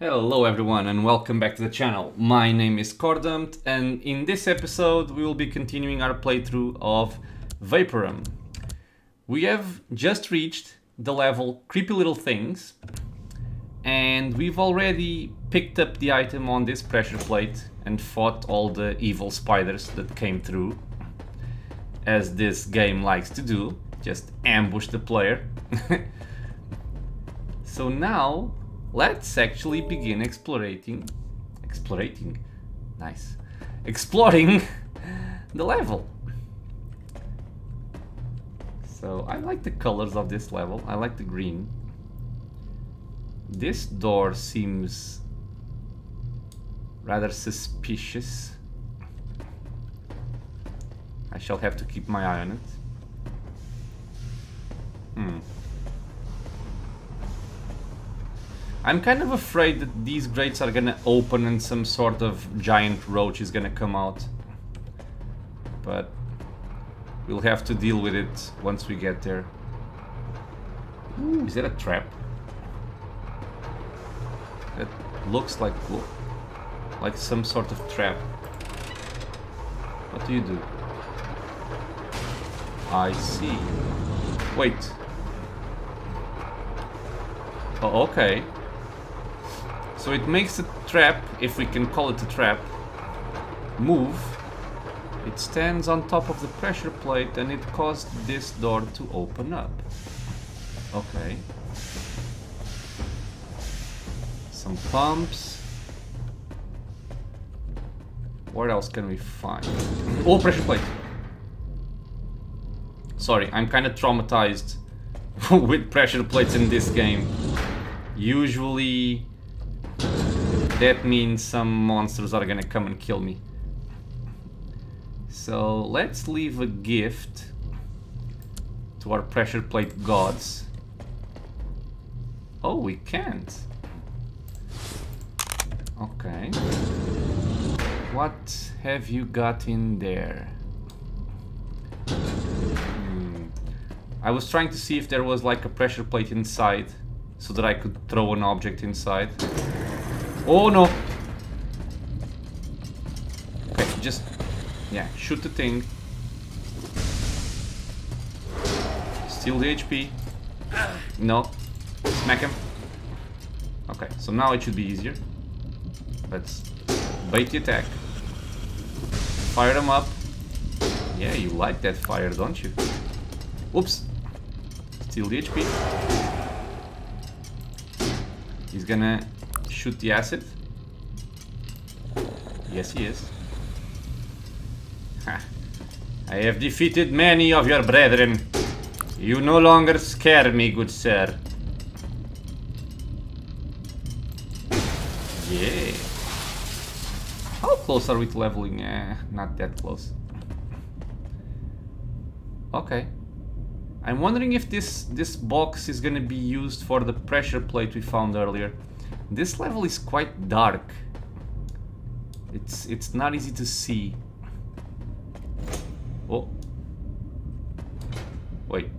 Hello everyone and welcome back to the channel. My name is Coredumped and in this episode we will be continuing our playthrough of Vaporum. We have just reached the level Creepy Little Things and we've already picked up the item on this pressure plate and fought all the evil spiders that came through as this game likes to do, just ambush the player. so now let's actually begin exploring exploring nice exploring the level. So I like the colors of this level. I like the green. This door seems rather suspicious. I shall have to keep my eye on it. Hmm I'm kind of afraid that these grates are gonna open and some sort of giant roach is gonna come out. But we'll have to deal with it once we get there. Ooh, is that a trap? That looks like like some sort of trap. What do you do? I see. Wait. Oh, okay. So it makes a trap, if we can call it a trap, move. It stands on top of the pressure plate and it caused this door to open up. Okay. Some pumps. What else can we find? Oh, pressure plate! Sorry, I'm kind of traumatized with pressure plates in this game. Usually that means some monsters are gonna come and kill me. So let's leave a gift to our pressure plate gods. Oh, we can't. Okay. What have you got in there? Hmm. I was trying to see if there was like a pressure plate inside so that I could throw an object inside. Oh no! Okay, just... Yeah, shoot the thing. Steal the HP. No. Smack him. Okay, so now it should be easier. Let's bait the attack. Fire them up. Yeah, you like that fire, don't you? Oops. Steal the HP. He's gonna shoot the acid? Yes, he is. Ha. I have defeated many of your brethren. You no longer scare me, good sir. Yeah. How close are we to leveling? Eh, not that close. Okay. I'm wondering if this, this box is gonna be used for the pressure plate we found earlier. This level is quite dark. It's it's not easy to see. Oh. Wait.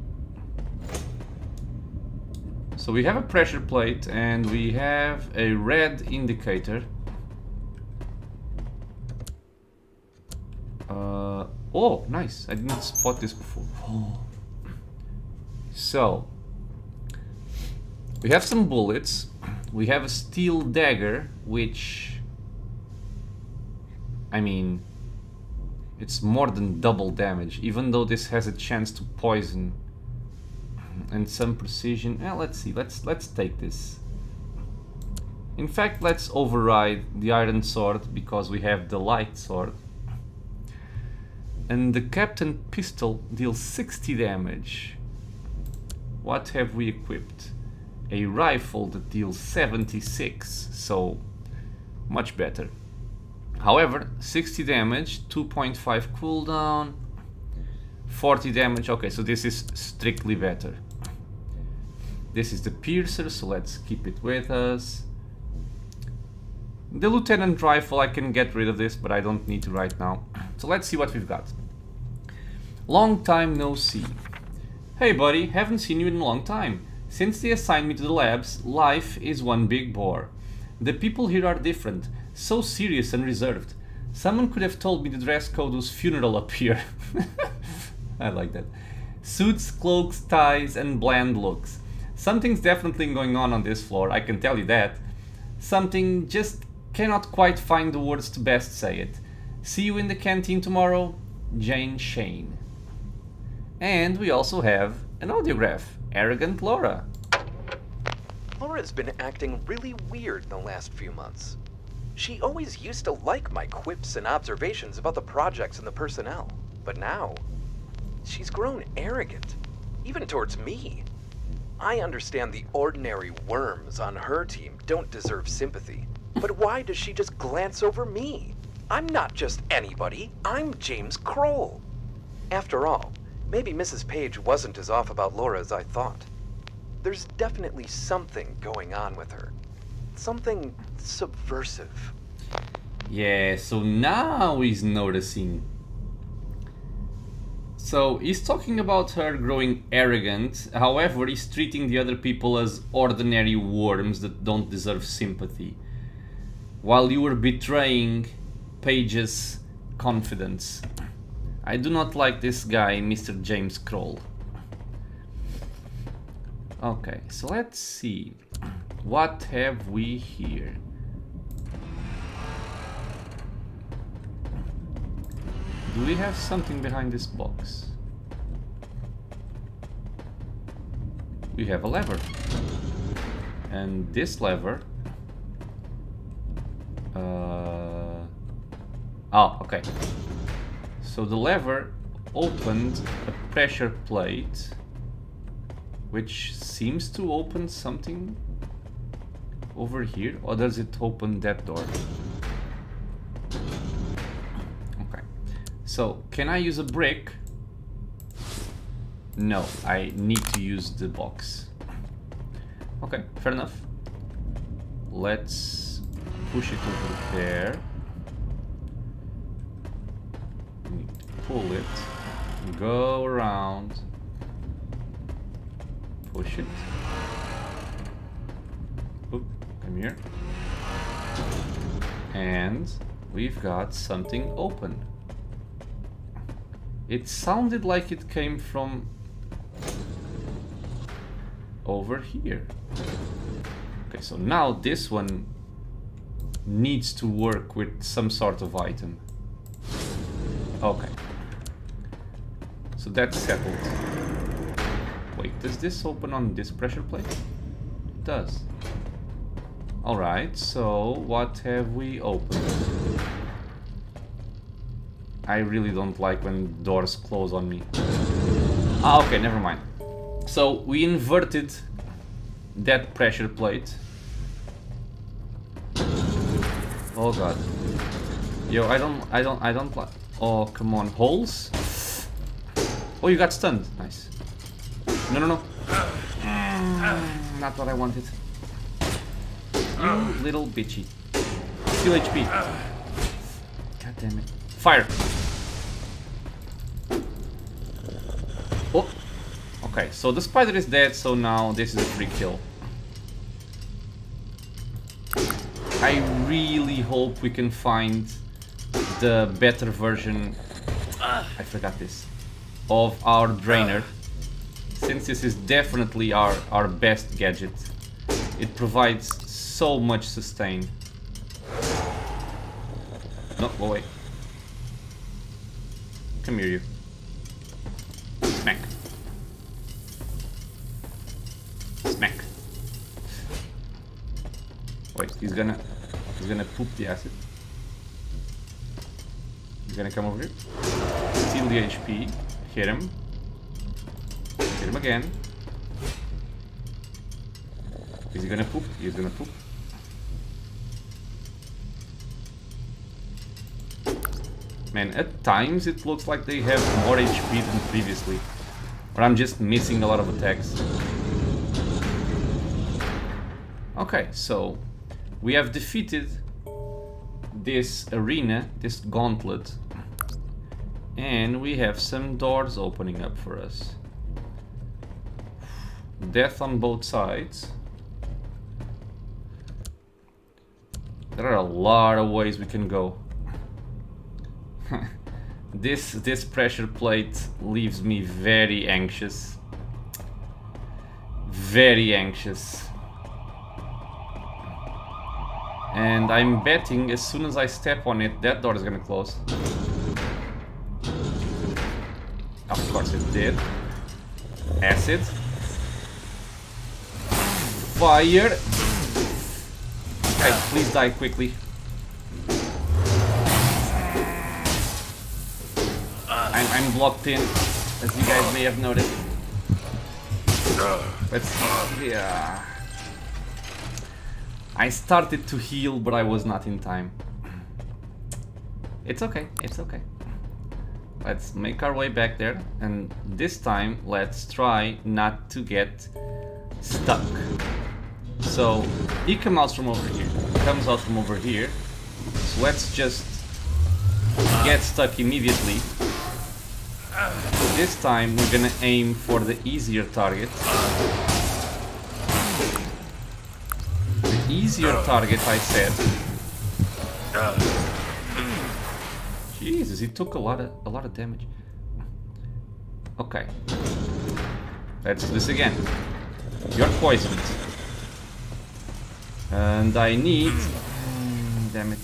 So we have a pressure plate and we have a red indicator. Uh, oh, nice. I didn't spot this before. Oh. So, we have some bullets. We have a steel dagger, which... I mean... It's more than double damage, even though this has a chance to poison. And some precision. Eh, let's see, let's, let's take this. In fact, let's override the iron sword, because we have the light sword. And the captain pistol deals 60 damage. What have we equipped? A rifle that deals 76, so much better. However, 60 damage, 2.5 cooldown, 40 damage, okay, so this is strictly better. This is the piercer, so let's keep it with us. The lieutenant rifle, I can get rid of this, but I don't need to right now. So let's see what we've got. Long time no see. Hey buddy, haven't seen you in a long time. Since they assigned me to the labs, life is one big bore. The people here are different, so serious and reserved. Someone could have told me the dress code was funeral up here. I like that. Suits, cloaks, ties, and bland looks. Something's definitely going on on this floor, I can tell you that. Something just cannot quite find the words to best say it. See you in the canteen tomorrow, Jane Shane. And we also have an audiograph, Arrogant Laura. Laura's been acting really weird the last few months. She always used to like my quips and observations about the projects and the personnel, but now she's grown arrogant, even towards me. I understand the ordinary worms on her team don't deserve sympathy, but why does she just glance over me? I'm not just anybody, I'm James Kroll. After all, maybe Mrs. Page wasn't as off about Laura as I thought. There's definitely something going on with her. Something subversive. Yeah, so now he's noticing. So he's talking about her growing arrogant, however, he's treating the other people as ordinary worms that don't deserve sympathy. While you were betraying Page's confidence. I do not like this guy, Mr. James Kroll. Okay, so let's see. What have we here? Do we have something behind this box? We have a lever. And this lever... Uh, oh, okay. So the lever opened a pressure plate which seems to open something over here or does it open that door? Okay. So, can I use a brick? No, I need to use the box. Okay, fair enough. Let's push it over there. Pull it. Go around push it. Oop, come here. And we've got something open. It sounded like it came from over here. Okay, so now this one needs to work with some sort of item. Okay. So that's settled. Wait, does this open on this pressure plate? It does. Alright, so what have we opened? I really don't like when doors close on me. Ah, okay, never mind. So we inverted that pressure plate. Oh god. Yo, I don't, I don't, I don't like. Oh, come on, holes? Oh, you got stunned. Nice. No, no, no. Mm, not what I wanted. You little bitchy. Steal HP. God damn it. Fire! Oh! Okay, so the spider is dead, so now this is a free kill. I really hope we can find the better version... I forgot this. Of our drainer ah. since this is definitely our, our best gadget. It provides so much sustain. No, oh, go away. Come here, you. Smack. Smack. Wait, he's gonna... He's gonna poop the acid. He's gonna come over here. Steal the HP. Hit him. Hit him again. Is he gonna poop? He's gonna poop. Man, at times it looks like they have more HP than previously. Or I'm just missing a lot of attacks. Okay, so we have defeated this arena, this gauntlet. And we have some doors opening up for us. Death on both sides. There are a lot of ways we can go. this this pressure plate leaves me very anxious. Very anxious. And I'm betting as soon as I step on it, that door is gonna close. Did. Acid. Fire. Guys, please die quickly. I'm, I'm blocked in, as you guys may have noticed. Let's yeah. I started to heal, but I was not in time. It's okay, it's okay. Let's make our way back there, and this time let's try not to get stuck. So he comes out from over here, comes out from over here. So let's just get stuck immediately. This time we're gonna aim for the easier target. The easier target, I said. Jesus, he took a lot of a lot of damage. Okay. Let's do this again. You're poisoned. And I need... Mm, damn it.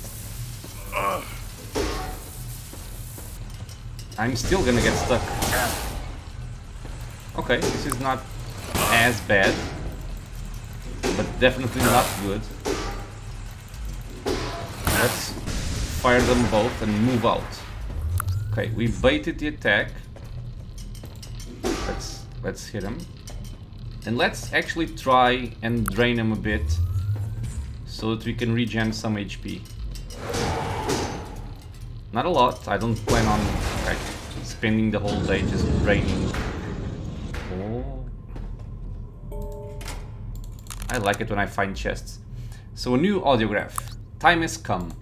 I'm still gonna get stuck. Okay, this is not as bad but definitely not good. Fire them both and move out. Okay, we baited the attack. Let's let's hit him. And let's actually try and drain him a bit so that we can regen some HP. Not a lot, I don't plan on like, spending the whole day just draining Oh. I like it when I find chests. So a new audiograph. Time has come.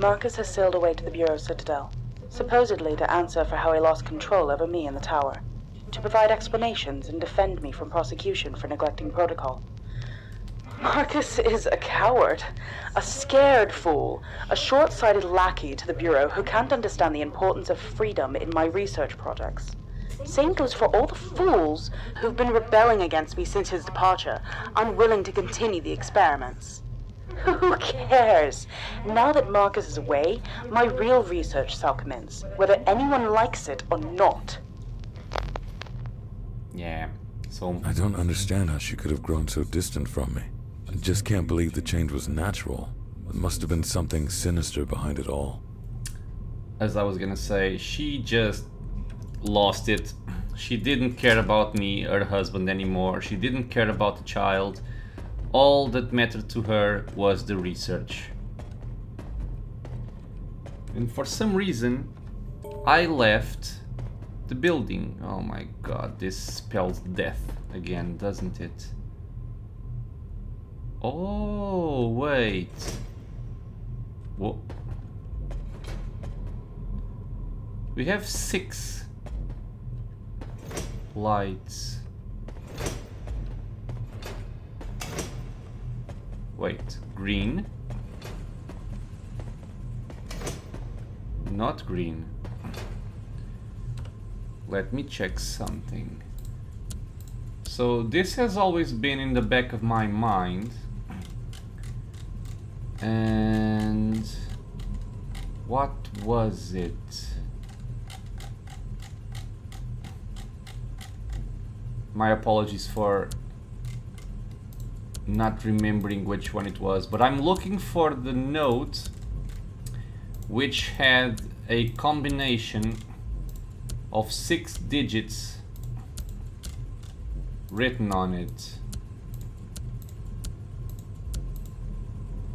Marcus has sailed away to the Bureau Citadel, supposedly to answer for how he lost control over me in the tower, to provide explanations and defend me from prosecution for neglecting protocol. Marcus is a coward, a scared fool, a short-sighted lackey to the Bureau who can't understand the importance of freedom in my research projects. Same goes for all the fools who've been rebelling against me since his departure, unwilling to continue the experiments. Who cares? Now that Marcus is away, my real research shall commence, whether anyone likes it or not. Yeah, so... I don't understand how she could have grown so distant from me. I just can't believe the change was natural. There must have been something sinister behind it all. As I was gonna say, she just lost it. She didn't care about me, her husband anymore. She didn't care about the child. All that mattered to her was the research. And for some reason, I left the building. Oh my god, this spells death again, doesn't it? Oh, wait. What? We have six lights. Wait, green? Not green. Let me check something. So this has always been in the back of my mind. And what was it? my apologies for not remembering which one it was but I'm looking for the note which had a combination of six digits written on it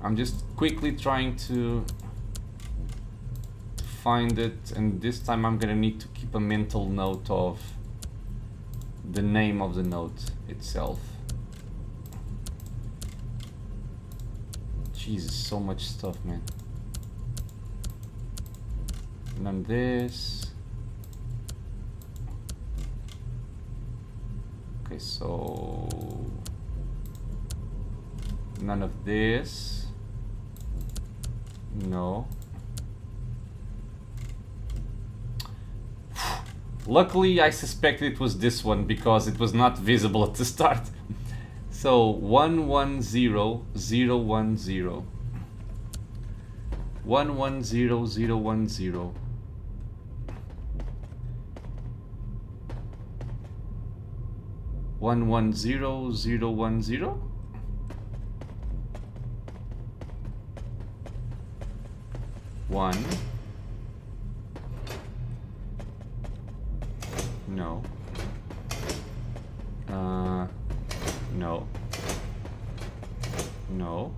I'm just quickly trying to find it and this time I'm gonna need to keep a mental note of the name of the note itself. Jesus, so much stuff, man. None of this. Okay, so none of this. No. Luckily, I suspected it was this one because it was not visible at the start. so, 110010. 110010. One one zero zero one zero. One. No. Uh, no. No.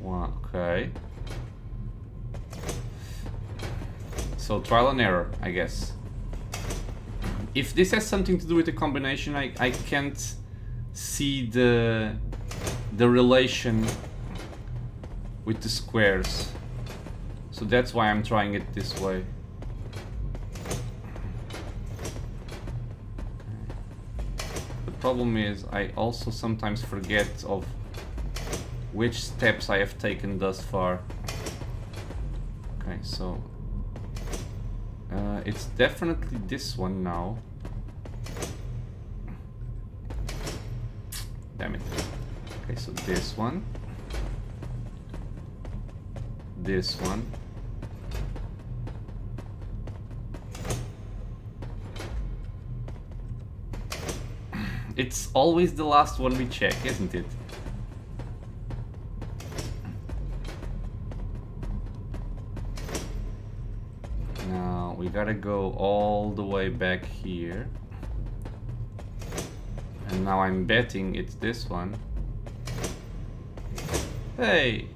One, okay. So trial and error, I guess. If this has something to do with the combination, I, I can't see the the relation with the squares. So that's why I'm trying it this way. Problem is I also sometimes forget of which steps I have taken thus far. Okay, so uh, it's definitely this one now. Damn it. Okay, so this one. This one. It's always the last one we check, isn't it? Now we gotta go all the way back here. And now I'm betting it's this one. Hey!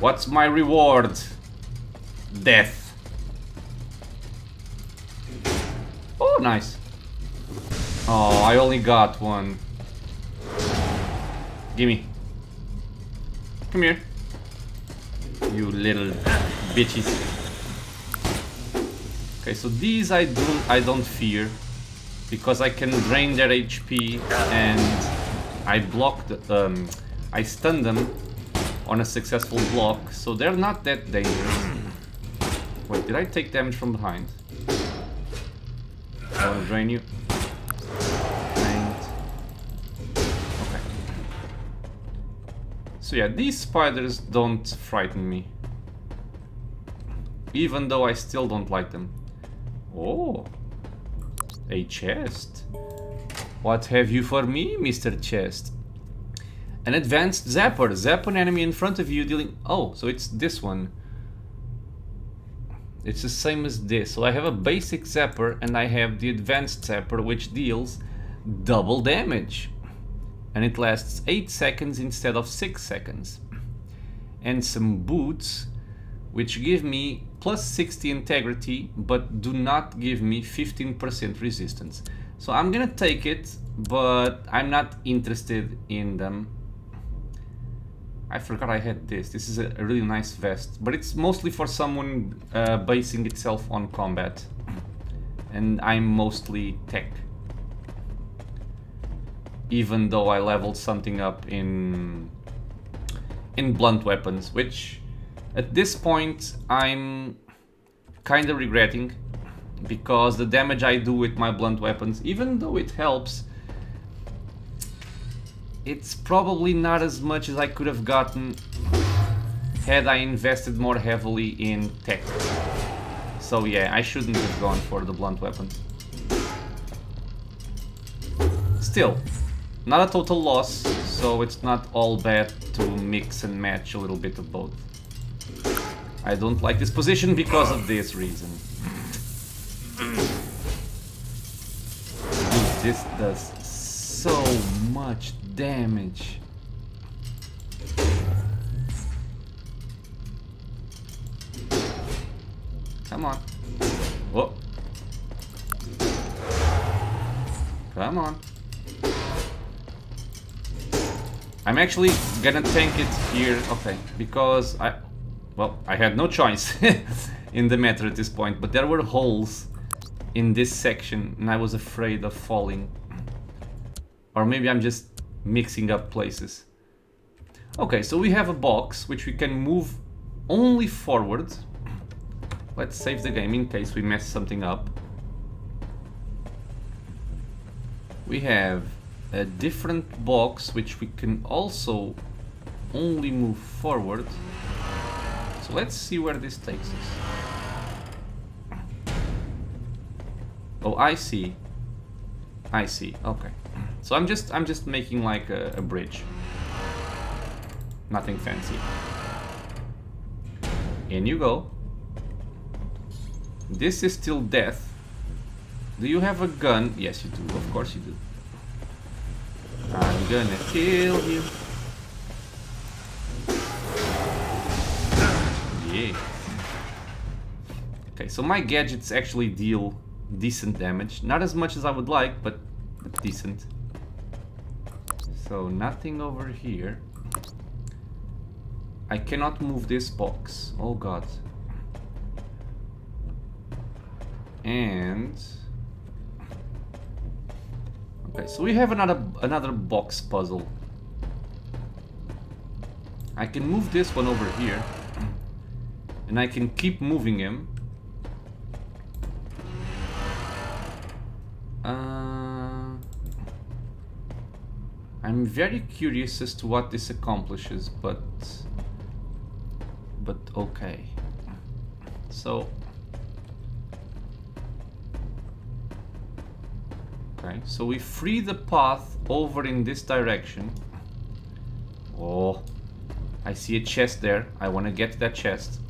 What's my reward? Death. Oh, nice. Oh, I only got one. Gimme. Come here. You little bitches. Okay, so these I don't I don't fear because I can drain their HP and I block the um I stun them on a successful block, so they're not that dangerous. Wait, did I take damage from behind? I wanna drain you. So yeah, these spiders don't frighten me. Even though I still don't like them. Oh, a chest. What have you for me, Mr. Chest? An advanced zapper. Zap an enemy in front of you dealing... Oh, so it's this one. It's the same as this. So I have a basic zapper and I have the advanced zapper which deals double damage. And it lasts 8 seconds instead of 6 seconds. And some boots which give me plus 60 integrity but do not give me 15% resistance. So I'm gonna take it, but I'm not interested in them. I forgot I had this. This is a, really nice vest, but it's mostly for someone uh, basing itself on combat. And I'm mostly tech. Even though I leveled something up in in blunt weapons, which at this point I'm kind of regretting because the damage I do with my blunt weapons, even though it helps, it's probably not as much as I could have gotten had I invested more heavily in tech. So yeah, I shouldn't have gone for the blunt weapon. Still, not a total loss, so it's not all bad to mix and match a little bit of both. I don't like this position because of this reason. Dude, this does so much damage. Come on. Whoa. Come on. I'm actually gonna tank it here, okay, because I, well, I had no choice in the matter at this point, but there were holes in this section and I was afraid of falling. Or maybe I'm just mixing up places. Okay, so we have a box which we can move only forward. Let's save the game in case we mess something up. We have a different box which we can also only move forward. So let's see where this takes us. Oh, I see. I see. Okay. So I'm just I'm just making like a, a bridge. Nothing fancy. In you go. This is still death. Do you have a gun? Yes, you do. Of course you do. I'm gonna kill you. Yeah. Okay, so my gadgets actually deal decent damage. Not as much as I would like, but, but decent. So nothing over here. I cannot move this box. Oh god. And... Okay, so we have another another box puzzle. I can move this one over here. And I can keep moving him. Uh, I'm very curious as to what this accomplishes, but... But okay. So... Okay, so we free the path over in this direction. Oh, I see a chest there. I want to get that chest.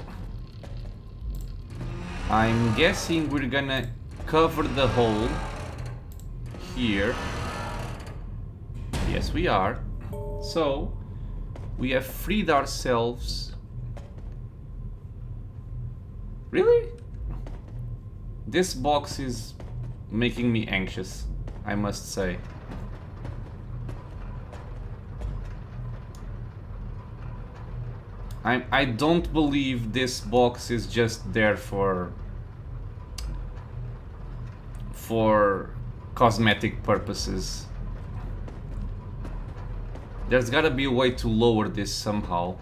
I'm guessing we're gonna cover the hole here. Yes, we are. So, we have freed ourselves. Really? This box is making me anxious. I must say. I, I don't believe this box is just there for for cosmetic purposes. There's gotta be a way to lower this somehow.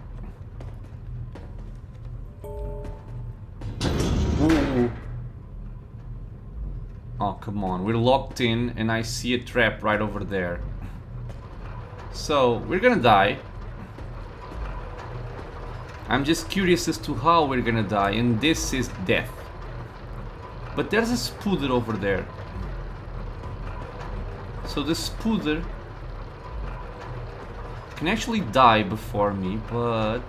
Come on. We're locked in and I see a trap right over there. So, we're gonna die. I'm just curious as to how we're gonna die and this is death. But there's a spooder over there. So the spooder can actually die before me, but...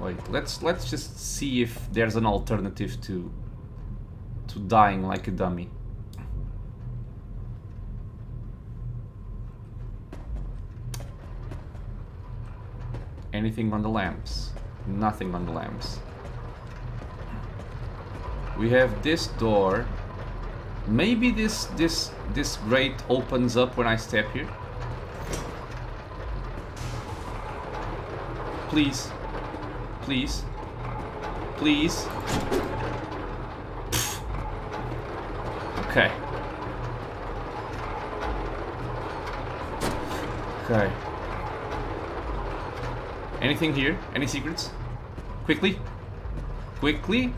Wait, let's let's just see if there's an alternative to to dying like a dummy. Anything on the lamps? Nothing on the lamps. We have this door. Maybe this this this grate opens up when I step here. Please. Please. Please. Okay. Okay. Anything here? Any secrets? Quickly? Quickly?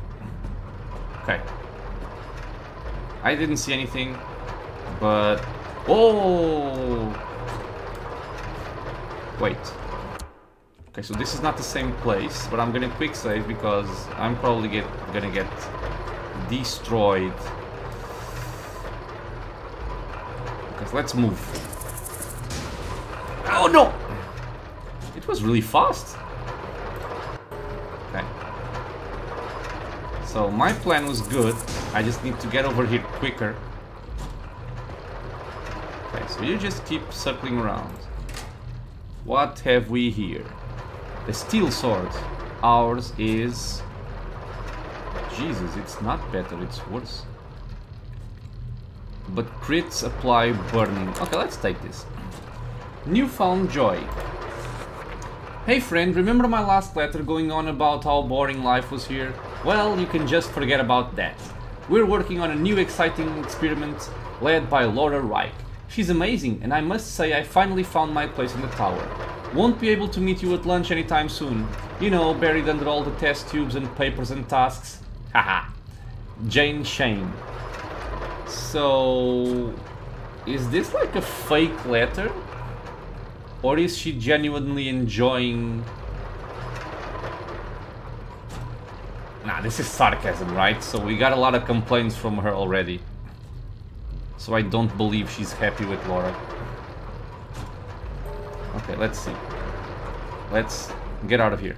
Okay. I didn't see anything, but... Oh! Wait. Okay, so this is not the same place, but I'm gonna quick save because I'm probably get gonna get destroyed let's move. Oh no! It was really fast. Okay. So my plan was good. I just need to get over here quicker. Okay, so you just keep circling around. What have we here? The steel sword. Ours is... Jesus, it's not better, it's worse but crits apply burning. Okay, let's take this. Newfound joy. Hey friend, remember my last letter going on about how boring life was here? Well, you can just forget about that. We're working on a new exciting experiment led by Laura Reich. She's amazing, and I must say I finally found my place in the tower. Won't be able to meet you at lunch anytime soon. You know, buried under all the test tubes and papers and tasks. Haha. Jane Shane. So... Is this like a fake letter? Or is she genuinely enjoying... Nah, this is sarcasm, right? So we got a lot of complaints from her already. So I don't believe she's happy with Laura. Okay, let's see. Let's get out of here.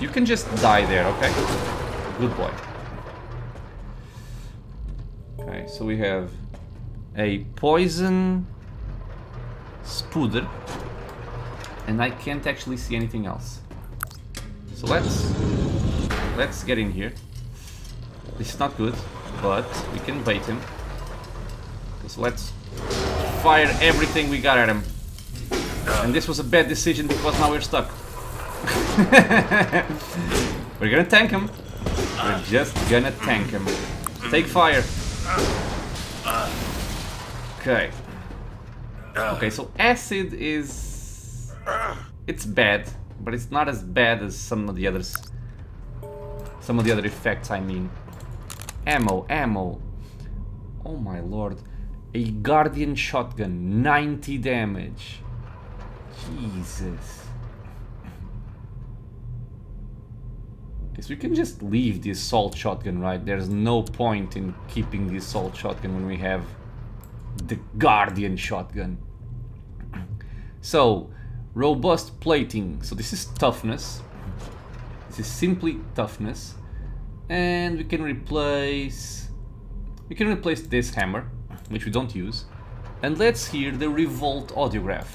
You can just die there, okay? Good boy. Okay, so we have a poison spooder. And I can't actually see anything else. So let's let's get in here. This is not good, but we can bait him. So let's fire everything we got at him. And this was a bad decision because now we're stuck. we're gonna tank him. We're just gonna tank him. Take fire. Okay. Okay, so acid is... It's bad, but it's not as bad as some of the others. Some of the other effects, I mean. Ammo, ammo. Oh my lord. A Guardian shotgun, 90 damage. Jesus. We can just leave the assault shotgun, right? There's no point in keeping the assault shotgun when we have the Guardian shotgun. So, robust plating. So this is toughness. This is simply toughness. And we can replace... We can replace this hammer, which we don't use. And let's hear the Revolt audiograph.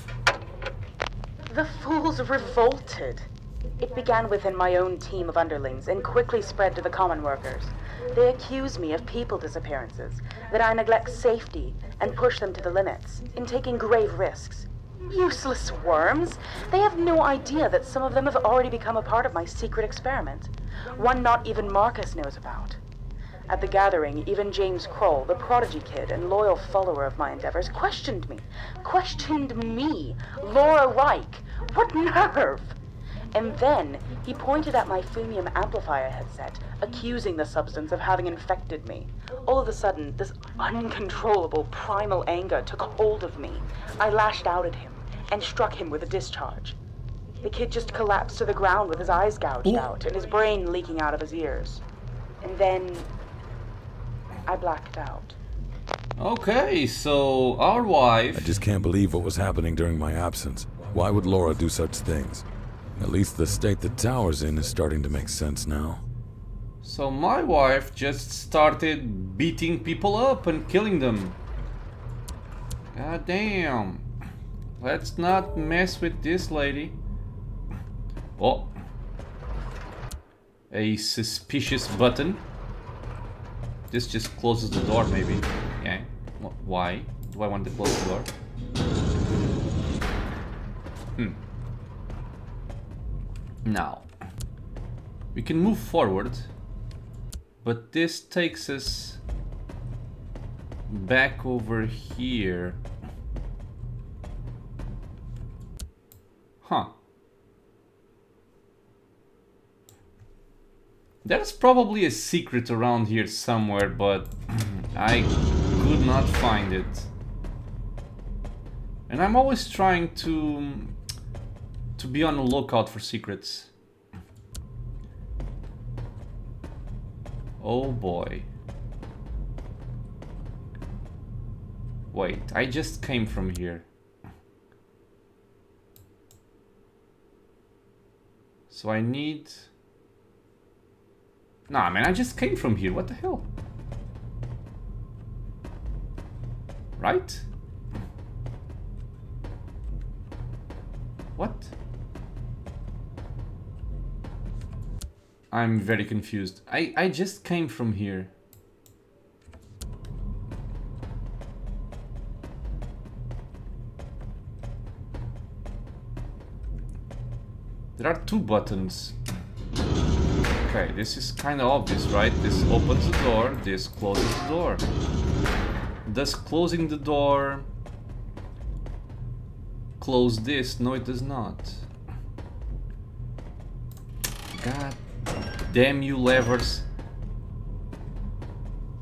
The fools revolted. It began within my own team of underlings and quickly spread to the common workers. They accuse me of people disappearances, that I neglect safety and push them to the limits, in taking grave risks. Useless worms! They have no idea that some of them have already become a part of my secret experiment. One not even Marcus knows about. At the gathering, even James Kroll, the prodigy kid and loyal follower of my endeavors, questioned me. Questioned me! Laura Reich! What nerve! And then he pointed at my Fumium amplifier headset, accusing the substance of having infected me. All of a sudden, this uncontrollable primal anger took hold of me. I lashed out at him and struck him with a discharge. The kid just collapsed to the ground with his eyes gouged out and his brain leaking out of his ears. And then I blacked out. Okay, so our wife... I just can't believe what was happening during my absence. Why would Laura do such things? At least the state the tower's in is starting to make sense now. So my wife just started beating people up and killing them. God damn. Let's not mess with this lady. Oh. A suspicious button. This just closes the door, maybe. Yeah. Why? Do I want to close the door? Hmm. Now. We can move forward. But this takes us back over here. Huh. There's probably a secret around here somewhere, but I could not find it. And I'm always trying to to be on the lookout for secrets. Oh boy. Wait, I just came from here. So I need... Nah, man, I just came from here. What the hell? Right? What? I'm very confused. I, I just came from here. There are two buttons. Okay, this is kind of obvious, right? This opens the door, this closes the door. Does closing the door close this? No, it does not. God damn you levers.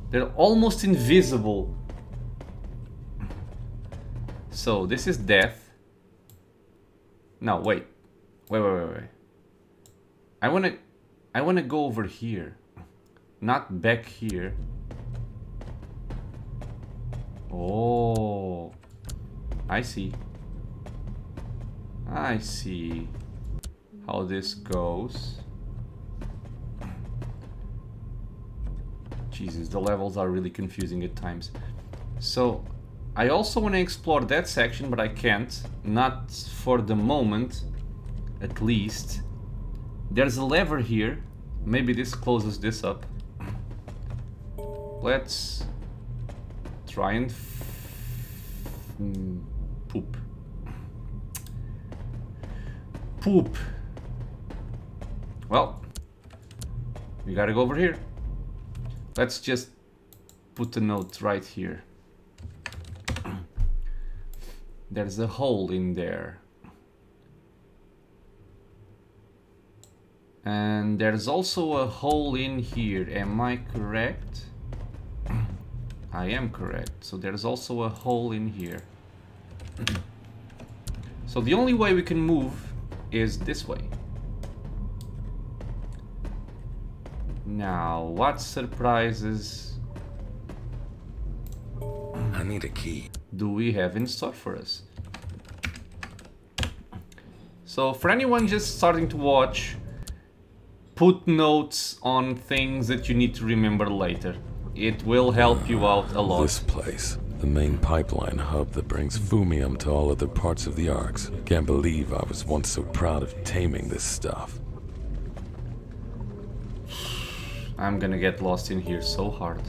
They're almost invisible. So this is death. No, wait. Wait, wait, wait, wait. I wanna I wanna go over here. Not back here. Oh I see. I see how this goes. Jesus, the levels are really confusing at times. So, I also want to explore that section, but I can't. Not for the moment, at least. There's a lever here. Maybe this closes this up. Let's try and poop. Poop. Well, we gotta go over here. Let's just put a note right here. There's a hole in there. And there's also a hole in here. Am I correct? I am correct. So there's also a hole in here. so the only way we can move is this way. Now, what surprises I need a key. do we have in store for us? So for anyone just starting to watch, put notes on things that you need to remember later. It will help you out a lot. This place. The main pipeline hub that brings Fumium to all other parts of the Arx. Can't believe I was once so proud of taming this stuff. I'm gonna get lost in here so hard.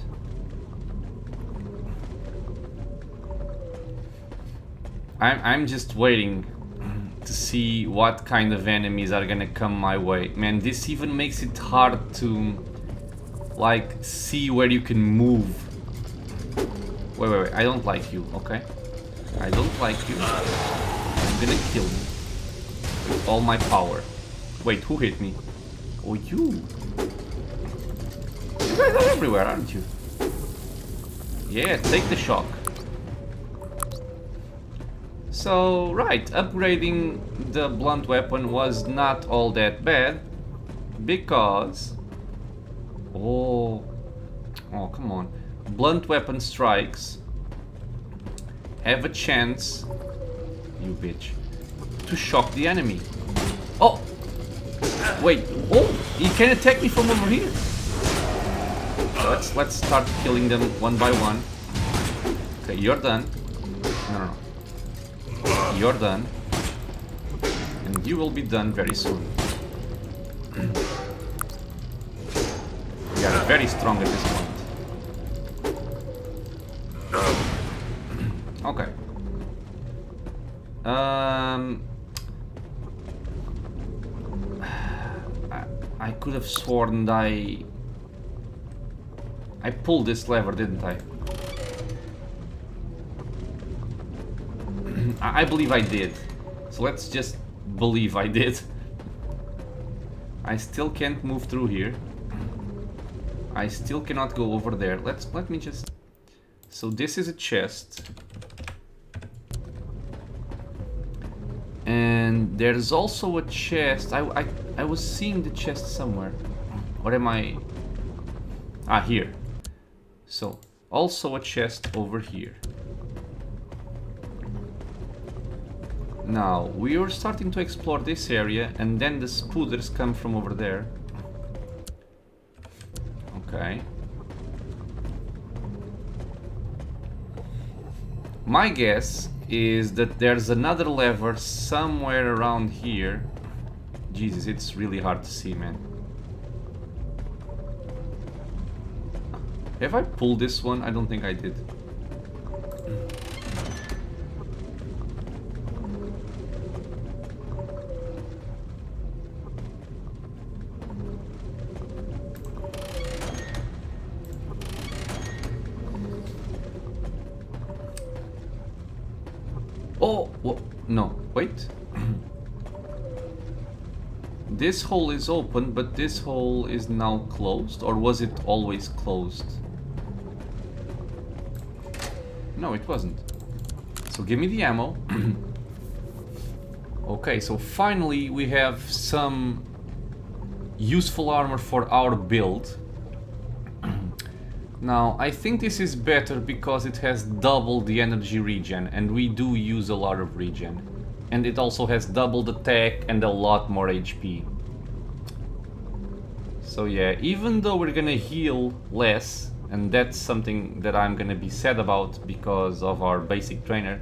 I'm, I'm just waiting to see what kind of enemies are gonna come my way. Man, this even makes it hard to like see where you can move. Wait, wait, wait, I don't like you, okay? I don't like you. I'm gonna kill you. With all my power. Wait, who hit me? Oh, you. Guys are everywhere, aren't you? Yeah, take the shock. So, right, upgrading the blunt weapon was not all that bad because... Oh, oh, come on. Blunt weapon strikes have a chance, you bitch, to shock the enemy. Oh! Wait, oh! He can attack me from over here. Let's let's start killing them one by one. Okay, you're done. No, no, no. You're done. And you will be done very soon. we are very strong at this point. Okay. Um... I, I could have sworn I... I pulled this lever, didn't I? I believe I did. So let's just believe I did. I still can't move through here. I still cannot go over there. Let's let me just So this is a chest. And there's also a chest. I, I, I was seeing the chest somewhere. What am I... Ah, here. So, also a chest over here. Now, we are starting to explore this area, and then the spooders come from over there. Okay. My guess is that there's another lever somewhere around here. Jesus, it's really hard to see, man. Have I pulled this one? I don't think I did. Oh, wha- no, wait. this hole is open, but this hole is now closed, or was it always closed? No, it wasn't. So give me the ammo. okay, so finally we have some useful armor for our build. Now, I think this is better because it has double the energy regen, and we do use a lot of regen. And it also has double the tech and a lot more HP. So yeah, even though we're gonna heal less, and that's something that I'm gonna be sad about because of our basic drainer,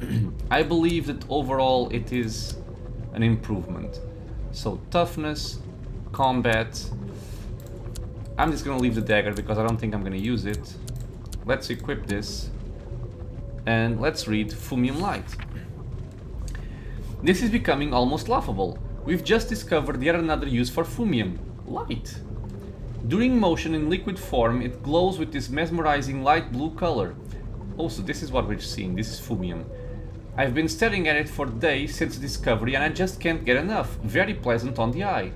I believe that overall it is an improvement. So toughness, combat, I'm just gonna leave the dagger because I don't think I'm gonna use it. Let's equip this. And let's read Fumium Light. This is becoming almost laughable. We've just discovered yet another use for Fumium. Light. During motion in liquid form, it glows with this mesmerizing light blue color. Also, this is what we're seeing. This is Fumium. I've been staring at it for days since discovery and I just can't get enough. Very pleasant on the eye.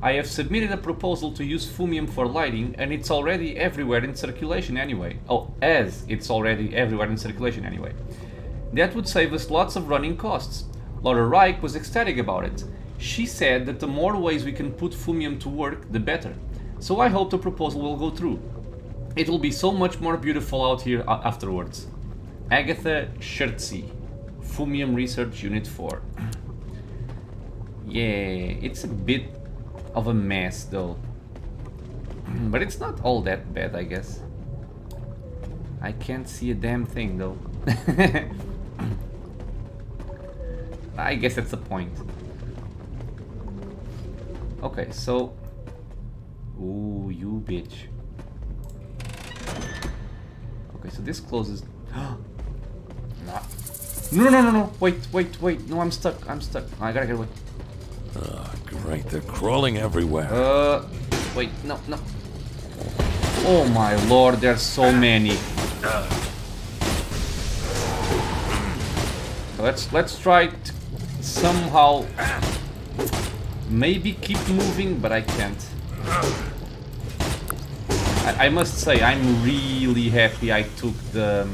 I have submitted a proposal to use Fumium for lighting and it's already everywhere in circulation anyway. Oh, as it's already everywhere in circulation anyway. That would save us lots of running costs. Laura Reich was ecstatic about it. She said that the more ways we can put Fumium to work, the better. So I hope the proposal will go through. It will be so much more beautiful out here uh, afterwards. Agatha Schertzi, Fumium Research Unit 4. Yeah, it's a bit of a mess though. But it's not all that bad, I guess. I can't see a damn thing though. I guess that's the point. Okay, so... Ooh, you bitch. Okay, so this closes... No, no, no, no, wait, wait, wait. No, I'm stuck, I'm stuck. I gotta get away. Ah, great, they're crawling everywhere. Uh, wait, no, no. Oh my lord, there's so many. Let's let's try to somehow maybe keep moving, but I can't. I, I must say I'm really happy I took the um,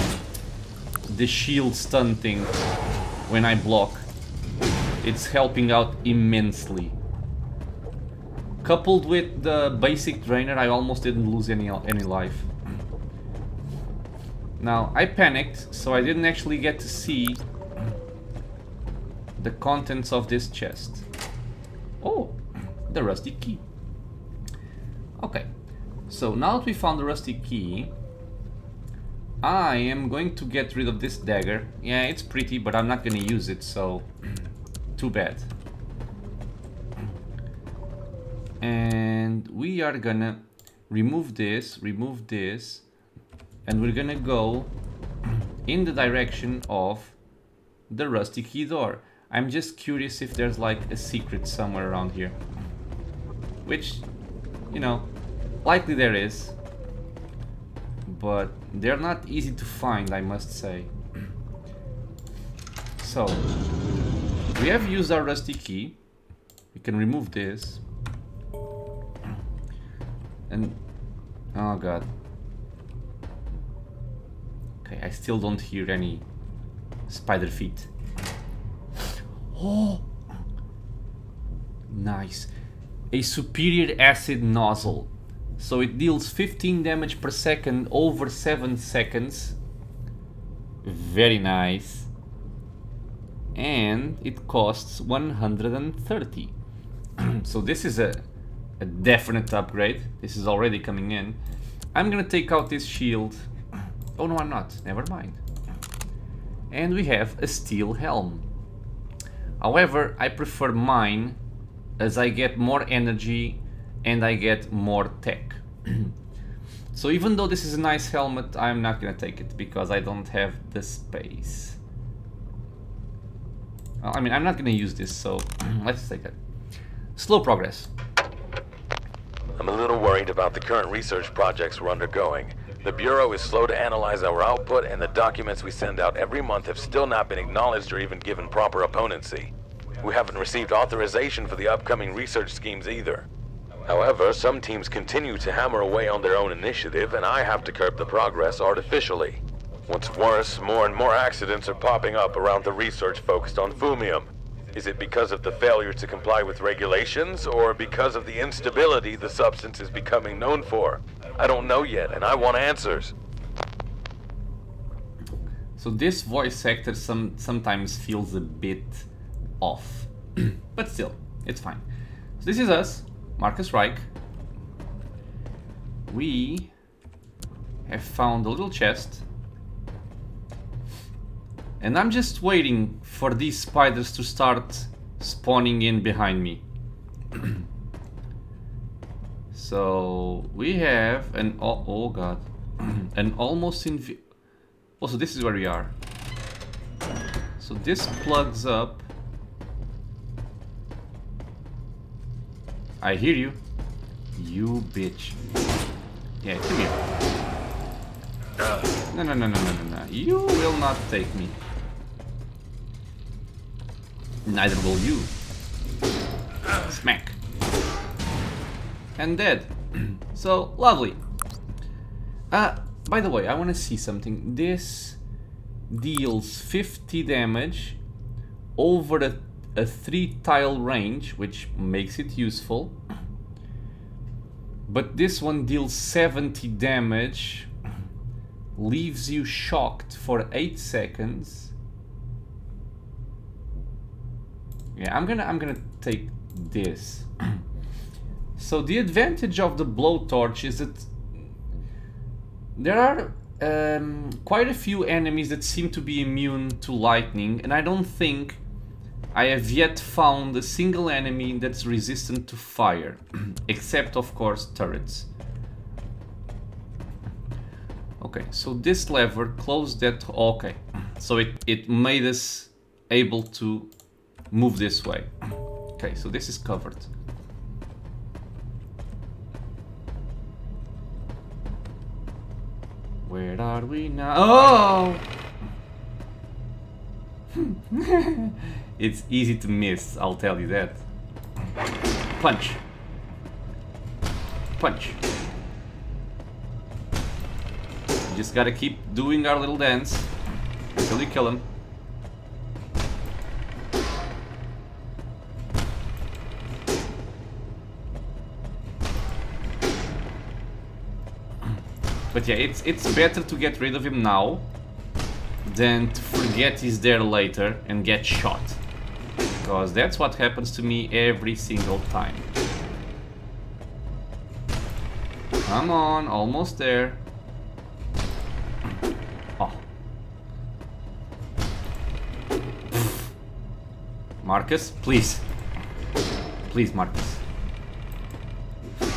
the shield stun thing when I block. It's helping out immensely. Coupled with the basic drainer, I almost didn't lose any any life. Now, I panicked, so I didn't actually get to see the contents of this chest. Oh, the rusty key. Okay, so now that we found the rusty key, I am going to get rid of this dagger. Yeah, it's pretty, but I'm not gonna use it, so too bad. And we are gonna remove this, remove this, and we're gonna go in the direction of the rusty key door. I'm just curious if there's like a secret somewhere around here. Which, you know, likely there is. But they're not easy to find, I must say. So, we have used our rusty key. We can remove this. And, oh god. Okay, I still don't hear any spider feet. Oh! Nice. A superior acid nozzle. So it deals 15 damage per second over 7 seconds. Very nice. And it costs 130. so this is a, a definite upgrade. This is already coming in. I'm gonna take out this shield. Oh no, I'm not. Never mind. And we have a steel helm. However, I prefer mine as I get more energy and I get more tech. so even though this is a nice helmet, I'm not gonna take it because I don't have the space. Well, I mean, I'm not gonna use this, so let's take it. Slow progress. I'm a little worried about the current research projects we're undergoing. The Bureau is slow to analyze our output, and the documents we send out every month have still not been acknowledged or even given proper opponency. We haven't received authorization for the upcoming research schemes either. However, some teams continue to hammer away on their own initiative, and I have to curb the progress artificially. What's worse, more and more accidents are popping up around the research focused on Fumium. Is it because of the failure to comply with regulations, or because of the instability the substance is becoming known for? I don't know yet, and I want answers. So this voice actor some sometimes feels a bit off, but still, it's fine. So this is us, Marcus Reich. We have found a little chest. And I'm just waiting for these spiders to start spawning in behind me. so we have an oh, oh god, an almost invi. Also, this is where we are. So this plugs up. I hear you. You bitch. Yeah, come here. No, no, no, no, no, no, no. You will not take me. Neither will you. Smack. And dead. so, lovely. Uh, by the way, I want to see something. This deals 50 damage over a, a 3 tile range, which makes it useful. But this one deals 70 damage, leaves you shocked for 8 seconds. Yeah, I'm gonna I'm gonna take this. so the advantage of the blowtorch is that there are um, quite a few enemies that seem to be immune to lightning, and I don't think I have yet found a single enemy that's resistant to fire, except of course turrets. Okay, so this lever closed that. Okay, so it it made us able to move this way. Okay, so this is covered. Where are we now? Oh! it's easy to miss, I'll tell you that. Punch. Punch. just gotta keep doing our little dance until you kill him. But yeah, it's it's better to get rid of him now than to forget he's there later and get shot. Because that's what happens to me every single time. Come on, almost there. Oh. Marcus, please. Please, Marcus.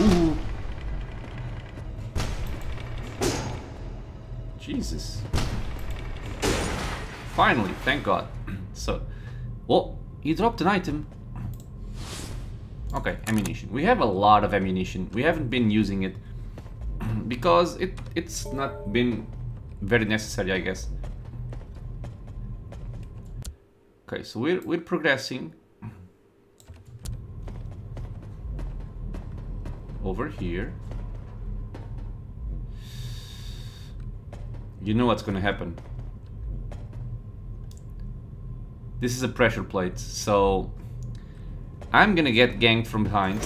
Ooh. Jesus. Finally, thank God. so, well, he dropped an item. Okay, ammunition. We have a lot of ammunition. We haven't been using it because it it's not been very necessary, I guess. Okay, so we're we're progressing over here. You know what's gonna happen. This is a pressure plate, so I'm gonna get ganked from behind.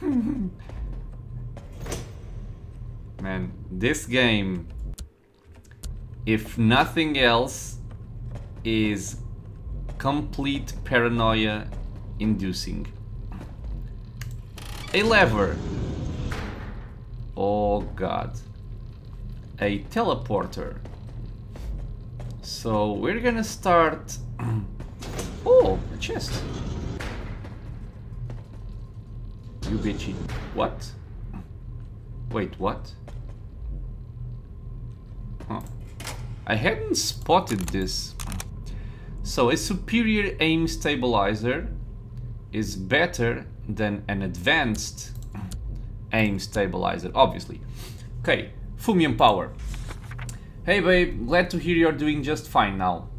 Man, this game, if nothing else, is complete paranoia inducing. A lever Oh god. A teleporter. So we're gonna start... oh, a chest. You bitchy. What? Wait, what? Huh. I hadn't spotted this. So a superior aim stabilizer is better than an advanced aim stabilizer, obviously. Okay, Fumium power. Hey babe, glad to hear you're doing just fine now.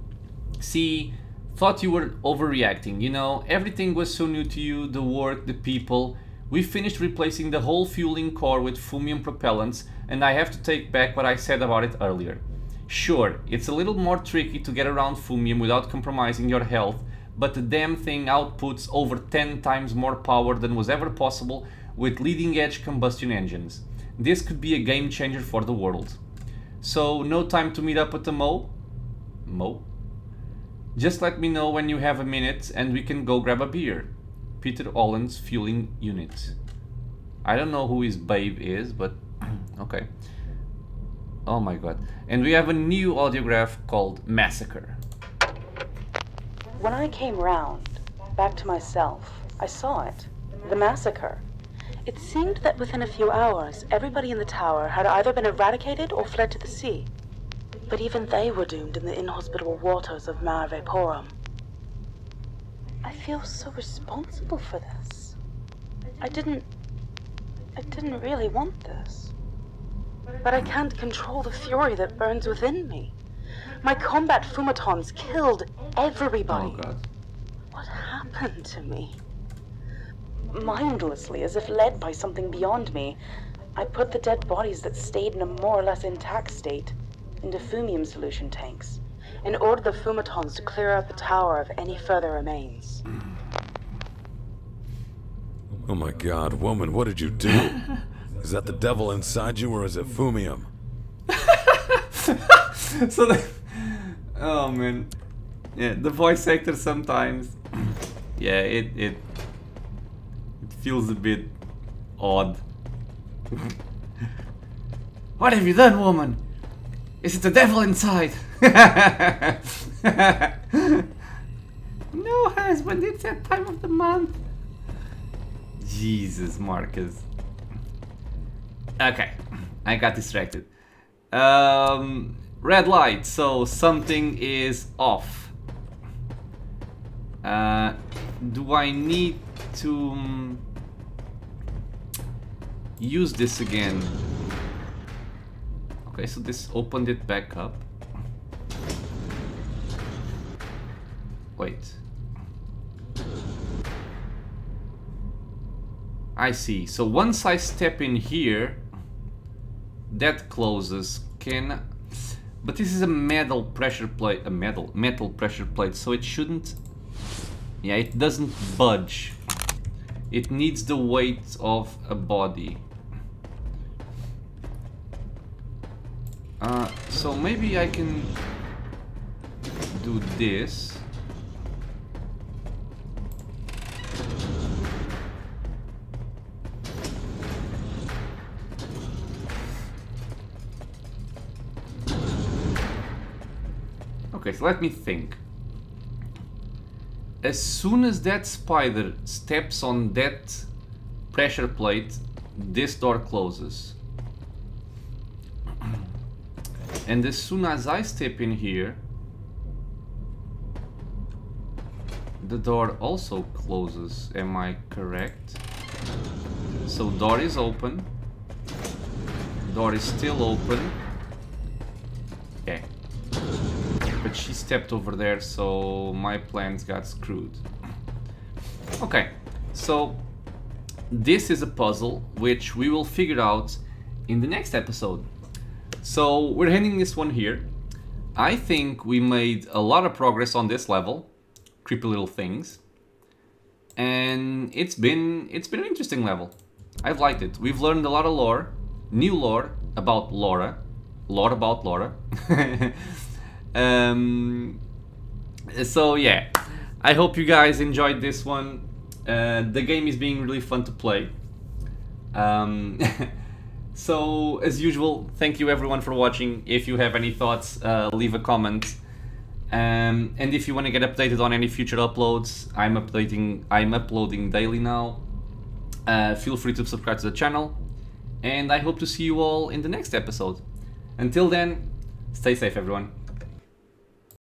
See, thought you were overreacting, you know, everything was so new to you, the work, the people. We finished replacing the whole fueling core with Fumium propellants and I have to take back what I said about it earlier. Sure, it's a little more tricky to get around Fumium without compromising your health, but the damn thing outputs over 10 times more power than was ever possible with leading edge combustion engines. This could be a game changer for the world. So, no time to meet up at the Mo? Mo? Just let me know when you have a minute and we can go grab a beer. Peter Ollen's fueling unit. I don't know who his babe is, but okay. Oh my god. And we have a new audiograph called Massacre. When I came round, back to myself, I saw it. The massacre. It seemed that within a few hours, everybody in the tower had either been eradicated or fled to the sea. But even they were doomed in the inhospitable waters of Mare Vaporum. I feel so responsible for this. I didn't... I didn't really want this. But I can't control the fury that burns within me. My combat fumatons killed everybody. Oh god. What happened to me? Mindlessly, as if led by something beyond me, I put the dead bodies that stayed in a more or less intact state into fumium solution tanks and ordered the fumatons to clear out the tower of any further remains. Oh my god, woman, what did you do? Is that the devil inside you or is it Fumium? so the, oh man yeah the voice actor sometimes yeah it it it feels a bit odd. What have you done woman? Is it the devil inside? No husband it's that time of the month. Jesus marcus. Okay i got distracted. Um, red light, so something is off. Uh, do I need to um, use this again? Okay, so this opened it back up. Wait. I see. So once I step in here, that closes. Can but this is a metal pressure plate, a metal metal pressure plate, so it shouldn't. Yeah, it doesn't budge. It needs the weight of a body. Uh, so maybe I can do this. Okay, so let me think. As soon as that spider steps on that pressure plate, this door closes. And as soon as I step in here, the door also closes. Am I correct? So door is open. Door is still open. Okay. But she stepped over there, so my plans got screwed. Okay, so this is a puzzle which we will figure out in the next episode. So we're ending this one here. I think we made a lot of progress on this level. Creepy little things. And it's been it's been an interesting level. I've liked it. We've learned a lot of lore, new lore about Laura, lore about Laura. um, so yeah, I hope you guys enjoyed this one. Uh, the game is being really fun to play. Um, so as usual, thank you everyone for watching. If you have any thoughts, uh, leave a comment. Um, and if you want to get updated on any future uploads, I'm updating. I'm uploading daily now. Uh, feel free to subscribe to the channel, and I hope to see you all in the next episode. Until then, stay safe, everyone.